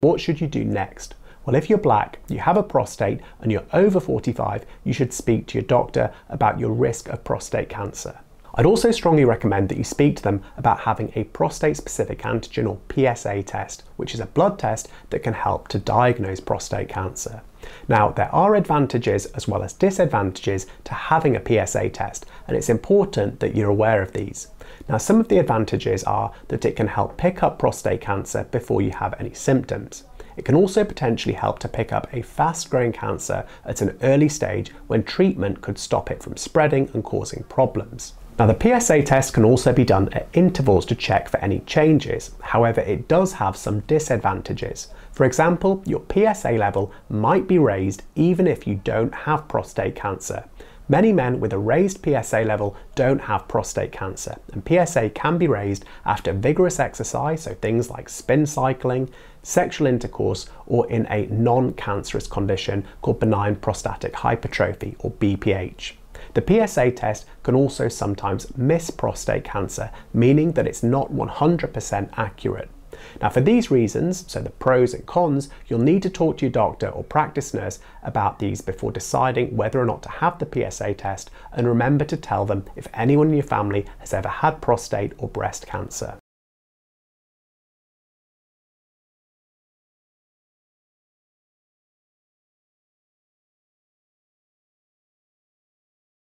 What should you do next? Well, if you're black, you have a prostate, and you're over 45, you should speak to your doctor about your risk of prostate cancer. I'd also strongly recommend that you speak to them about having a prostate specific antigen or PSA test, which is a blood test that can help to diagnose prostate cancer. Now, there are advantages as well as disadvantages to having a PSA test, and it's important that you're aware of these. Now, some of the advantages are that it can help pick up prostate cancer before you have any symptoms. It can also potentially help to pick up a fast growing cancer at an early stage when treatment could stop it from spreading and causing problems. Now the PSA test can also be done at intervals to check for any changes. However, it does have some disadvantages. For example, your PSA level might be raised even if you don't have prostate cancer. Many men with a raised PSA level don't have prostate cancer, and PSA can be raised after vigorous exercise, so things like spin cycling, sexual intercourse, or in a non cancerous condition called benign prostatic hypertrophy or BPH. The PSA test can also sometimes miss prostate cancer, meaning that it's not 100% accurate. Now, for these reasons, so the pros and cons, you'll need to talk to your doctor or practice nurse about these before deciding whether or not to have the PSA test, and remember to tell them if anyone in your family has ever had prostate or breast cancer.